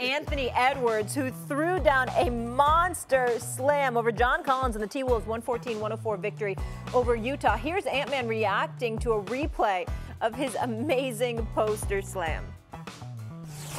Anthony Edwards, who threw down a monster slam over John Collins in the T Wolves 114 104 victory over Utah. Here's Ant Man reacting to a replay of his amazing poster slam.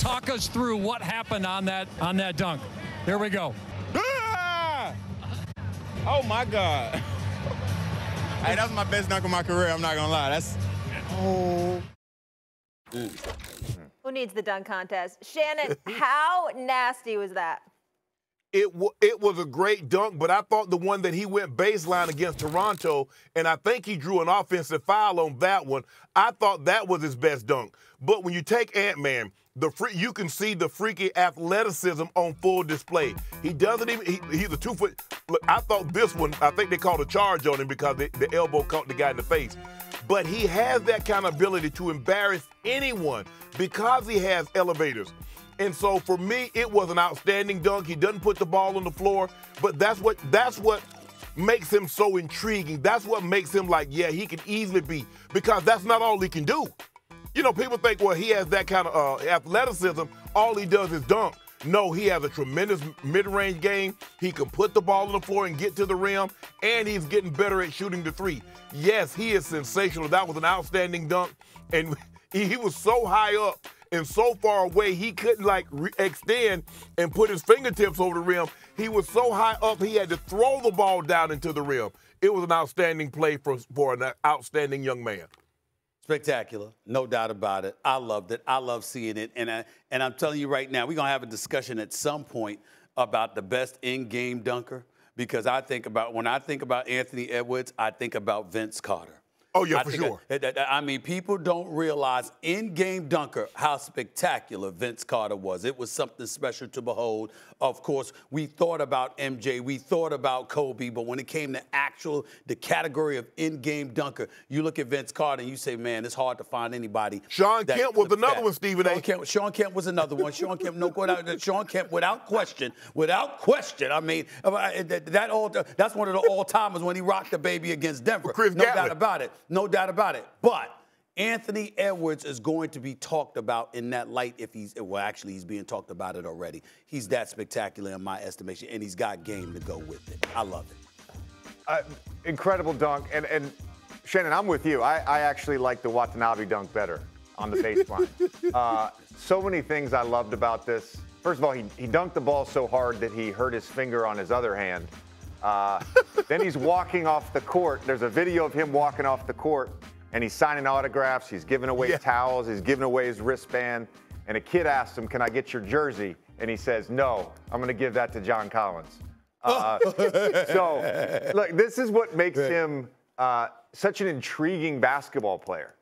Talk us through what happened on that on that dunk. Here we go. Ah! Oh my God. hey, that was my best dunk of my career. I'm not gonna lie. That's oh. Who needs the dunk contest? Shannon, how nasty was that? It, it was a great dunk, but I thought the one that he went baseline against Toronto, and I think he drew an offensive foul on that one. I thought that was his best dunk. But when you take Ant Man, the free, you can see the freaky athleticism on full display. He doesn't even. He, he's a two foot. Look, I thought this one. I think they called a charge on him because the, the elbow caught the guy in the face. But he has that kind of ability to embarrass anyone because he has elevators. And so for me, it was an outstanding dunk. He doesn't put the ball on the floor, but that's what that's what makes him so intriguing. That's what makes him like, yeah, he can easily be because that's not all he can do. You know, people think, well, he has that kind of uh, athleticism. All he does is dunk. No, he has a tremendous mid-range game. He can put the ball on the floor and get to the rim, and he's getting better at shooting the three. Yes, he is sensational. That was an outstanding dunk, and he was so high up and so far away he couldn't like extend and put his fingertips over the rim. He was so high up he had to throw the ball down into the rim. It was an outstanding play for, for an outstanding young man. Spectacular, no doubt about it. I loved it. I love seeing it, and I, and I'm telling you right now, we're gonna have a discussion at some point about the best in-game dunker because I think about when I think about Anthony Edwards, I think about Vince Carter. Oh yeah, I for sure. I, I mean, people don't realize in-game dunker how spectacular Vince Carter was. It was something special to behold. Of course, we thought about MJ, we thought about Kobe, but when it came to actual the category of in-game dunker, you look at Vince Carter and you say, man, it's hard to find anybody. Shawn Kemp was another that. one, Stephen Sean A. Kemp, Shawn Kemp was another one. Shawn Kemp, no without Shawn Kemp, without question, without question. I mean, uh, that, all that's one of the all-timers when he rocked the baby against Denver. Chris no Gatlin. doubt about it. No doubt about it. But Anthony Edwards is going to be talked about in that light if he's well, actually he's being talked about it already. He's that spectacular in my estimation, and he's got game to go with it. I love it. Uh, incredible dunk. And, and Shannon, I'm with you. I, I actually like the Watanabe dunk better on the baseline. uh, so many things I loved about this. First of all, he, he dunked the ball so hard that he hurt his finger on his other hand. Uh, then he's walking off the court. There's a video of him walking off the court, and he's signing autographs. He's giving away Yeah. towels. He's giving away his wristband. And a kid asks him, "Can I get your jersey?" And he says, "No, I'm going to give that to John Collins." Uh, so, look, this is what makes him uh, such an intriguing basketball player.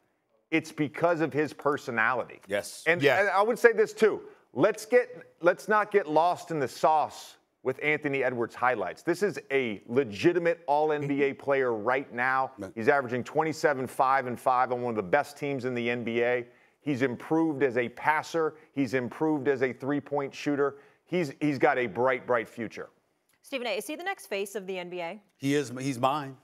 It's because of his personality. Yes. And, Yeah. and I would say this too. Let's get let's not get lost in the sauce with Anthony Edwards highlights. This is a legitimate all NBA player right now. He's averaging 27 5 and 5 on one of the best teams in the NBA. He's improved as a passer, he's improved as a three-point shooter. He's he's got a bright bright future. Stephen A., is he the next face of the NBA? He is. He's mine.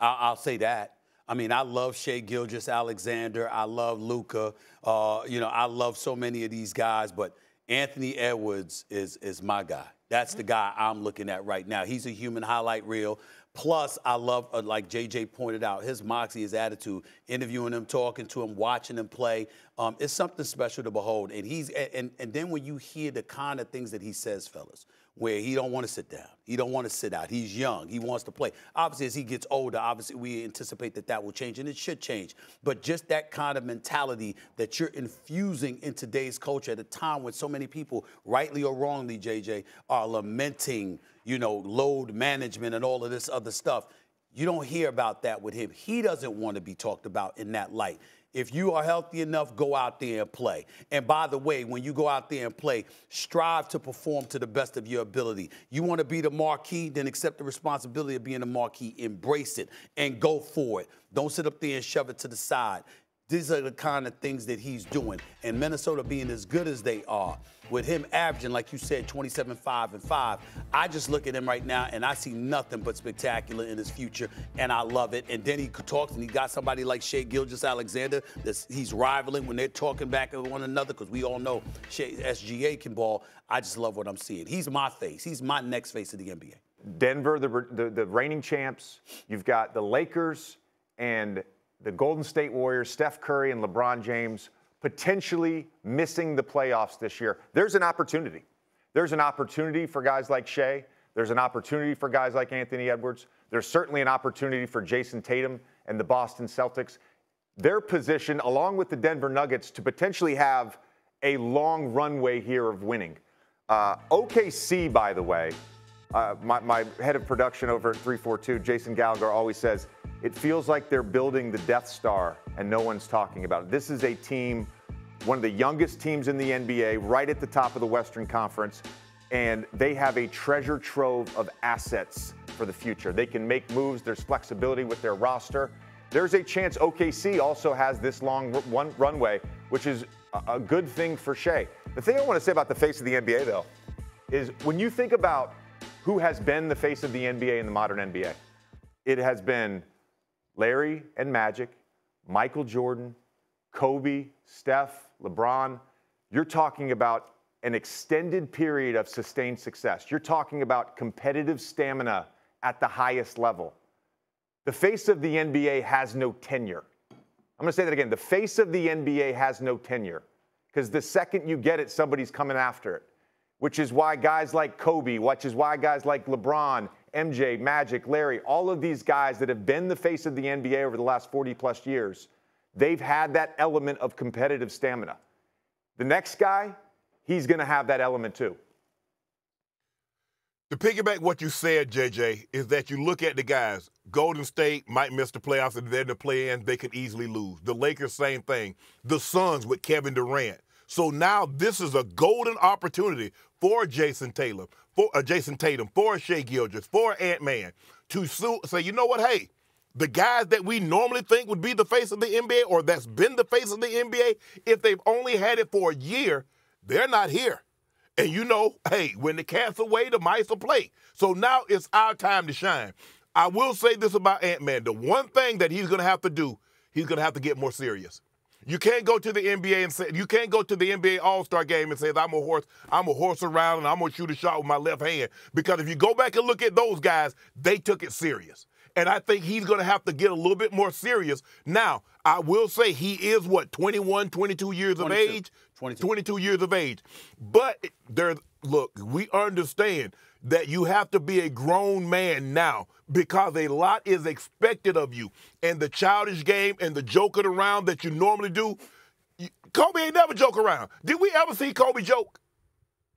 I, I'll say that. I mean, I love Shai Gilgeous-Alexander. I love Luka. Uh, you know, I love so many of these guys, but Anthony Edwards is is my guy. That's the guy I'm looking at right now. He's a human highlight reel. Plus, I love, uh, like JJ pointed out, his moxie, his attitude, interviewing him, talking to him, watching him play. Um, it's something special to behold. And he's and and then when you hear the kind of things that he says, fellas, where he don't want to sit down. He don't want to sit out. He's young. He wants to play. Obviously, as he gets older, obviously we anticipate that that will change, and it should change. But just that kind of mentality that you're infusing in today's culture at a time when so many people, rightly or wrongly, JJ, are lamenting, you know, load management and all of this other stuff. You don't hear about that with him. He doesn't want to be talked about in that light. If you are healthy enough, go out there and play. And by the way, when you go out there and play, strive to perform to the best of your ability. You want to be the marquee, then accept the responsibility of being the marquee. Embrace it and go for it. Don't sit up there and shove it to the side. These are the kind of things that he's doing. And Minnesota being as good as they are, with him averaging, like you said, 27, 5, and 5, I just look at him right now and I see nothing but spectacular in his future, and I love it. And then he talks and he got somebody like Shai Gilgeous-Alexander that he's rivaling when they're talking back at one another because we all know Shai, SGA can ball. I just love what I'm seeing. He's my face. He's my next face of the NBA. Denver, the, the, the reigning champs. You've got the Lakers and the Golden State Warriors, Steph Curry and LeBron James potentially missing the playoffs this year. There's an opportunity. There's an opportunity for guys like Shai. There's an opportunity for guys like Anthony Edwards. There's certainly an opportunity for Jayson Tatum and the Boston Celtics. Their position, along with the Denver Nuggets, to potentially have a long runway here of winning. Uh, OKC, by the way, uh, my, my head of production over at 342, Jason Gallagher, always says it feels like they're building the Death Star and no one's talking about it. This is a team, one of the youngest teams in the NBA, right at the top of the Western Conference, and they have a treasure trove of assets for the future. They can make moves, there's flexibility with their roster. There's a chance OKC also has this long one runway, which is a good thing for Shai. The thing I want to say about the face of the NBA, though, is when you think about who has been the face of the NBA in the modern NBA, it has been Larry and Magic, Michael Jordan, Kobe, Steph, LeBron. You're talking about an extended period of sustained success. You're talking about competitive stamina at the highest level. The face of the NBA has no tenure. I'm going to say that again. The face of the NBA has no tenure because the second you get it, somebody's coming after it, which is why guys like Kobe, which is why guys like LeBron MJ, Magic, Larry, all of these guys that have been the face of the NBA over the last 40 plus years, they've had that element of competitive stamina. The next guy, he's going to have that element too. To piggyback what you said, JJ, is that you look at the guys. Golden State might miss the playoffs and then the play in, they could easily lose. The Lakers, same thing. The Suns with Kevin Durant. So now this is a golden opportunity for Jason Taylor, for uh, Jayson Tatum, for Shai Gilgeous, for Ant Man to sue, say, you know what, hey, the guys that we normally think would be the face of the NBA or that's been the face of the NBA, if they've only had it for a year, they're not here. And you know, hey, when the cat's away, the mice will play. So now it's our time to shine. I will say this about Ant Man. The one thing that he's going to have to do, he's going to have to get more serious. You can't go to the NBA and say you can't go to the NBA All Star game and say I'm a horse. I'm a horse around and I'm gonna shoot a shot with my left hand because if you go back and look at those guys, they took it serious. And I think he's going to have to get a little bit more serious. Now, I will say he is what 21, 22 years 22, of age, 22. 22 years of age. But there's look, we understand that you have to be a grown man now because a lot is expected of you. And the childish game and the joking around that you normally do, Kobe ain't never joke around. Did we ever see Kobe joke?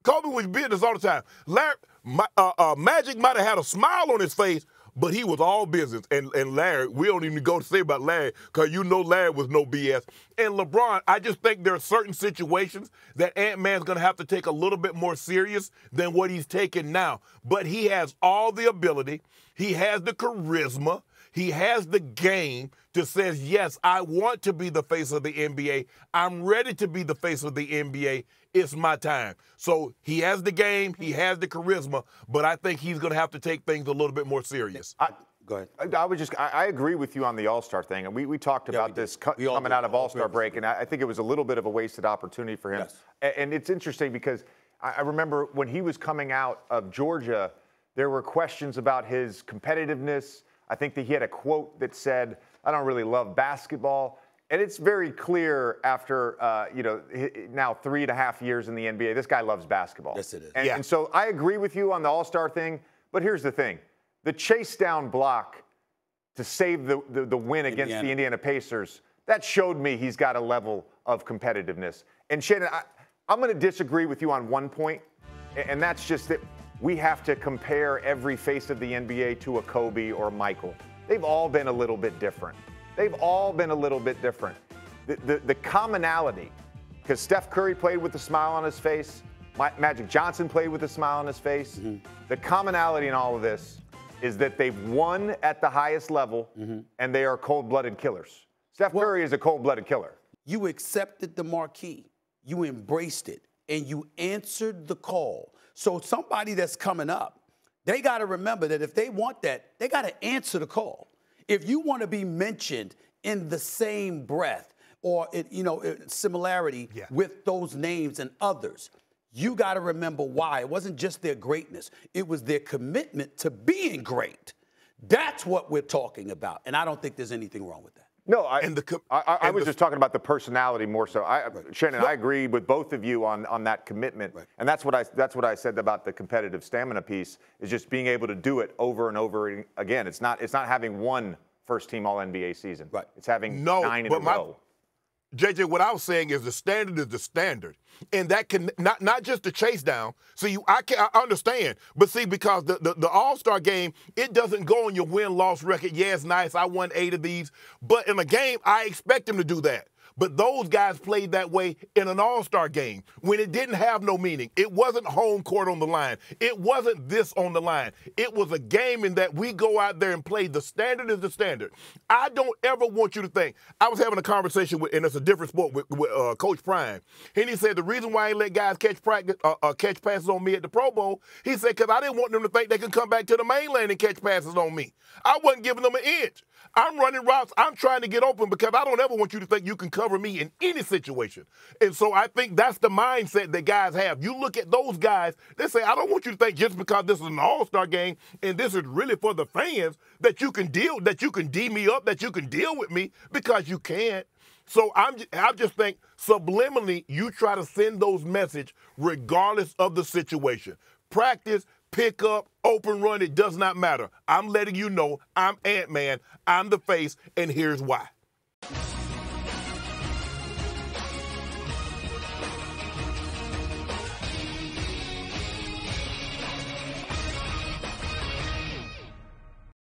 Kobe was business all the time. Larry, uh, uh, Magic might have had a smile on his face, but he was all business. And, and Larry, we don't even go to say about Larry because you know Larry was no BS. And LeBron, I just think there are certain situations that Ant Man's going to have to take a little bit more serious than what he's taking now. But he has all the ability, he has the charisma, he has the game to says, yes, I want to be the face of the NBA. I'm ready to be the face of the NBA. It's my time. So he has the game, he has the charisma, but I think he's going to have to take things a little bit more serious. I, Go ahead. I, I was just, I, I, agree with you on the All Star thing. And we, we talked about we this cu- coming out of All Star break, and I, I, think it was a little bit of a wasted opportunity for him. Yes. And, and it's interesting because I, I remember when he was coming out of Georgia, there were questions about his competitiveness. I think that he had a quote that said, I don't really love basketball. And it's very clear after, uh, you know, now three and a half years in the NBA, this guy loves basketball. Yes, it is. And, yeah. and so I agree with you on the All Star thing. But here's the thing the chase down block to save the, the, the win against Indiana. the Indiana Pacers, that showed me he's got a level of competitiveness. And Shannon, I, I'm going to disagree with you on one point, and that's just that we have to compare every face of the NBA to a Kobe or Michael. They've all been a little bit different. They've all been a little bit different. The, the, the commonality, because Steph Curry played with a smile on his face, Magic Johnson played with a smile on his face. Mm-hmm. The commonality in all of this is that they've won at the highest level mm-hmm. and they are cold blooded killers. Steph Curry is a cold-blooded killer. You accepted the marquee, you embraced it, and you answered the call. So somebody that's coming up, they got to remember that if they want that, they got to answer the call. If you want to be mentioned in the same breath or it, you know similarity Yeah. with those names and others, you got to remember why. It wasn't just their greatness; it was their commitment to being great. That's what we're talking about, and I don't think there's anything wrong with that. No, I, the I, I, was the- just talking about the personality more so. I, Shannon, I agree with both of you on, on that commitment, and that's what I that's what I said about the competitive stamina piece is just being able to do it over and over again. It's not it's not having one first team All NBA season. Right. It's having No, nine in a my- row. JJ, what I was saying is the standard is the standard, and that can not not just the chase down. See, you, I can I understand, but see, because the the, the All Star game, it doesn't go on your win loss record. Yeah, it's nice. I won eight of these, but in a game, I expect them to do that. But those guys played that way in an All Star game when it didn't have no meaning. It wasn't home court on the line. It wasn't this on the line. It was a game in that we go out there and play. The standard is the standard. I don't ever want you to think. I was having a conversation with, and it's a different sport with, with uh, Coach Prime, and he said the reason why I let guys catch practice, uh, uh, catch passes on me at the Pro Bowl, he said because I didn't want them to think they can come back to the mainland and catch passes on me. I wasn't giving them an inch. I'm running routes. I'm trying to get open because I don't ever want you to think you can cover me in any situation. And so I think that's the mindset that guys have. You look at those guys, they say, I don't want you to think just because this is an all-star game and this is really for the fans that you can deal, that you can D me up, that you can deal with me because you can't. So I'm, I just think subliminally you try to send those message regardless of the situation. Practice, pick up, open run, it does not matter. I'm letting you know I'm Ant Man, I'm the face, and here's why.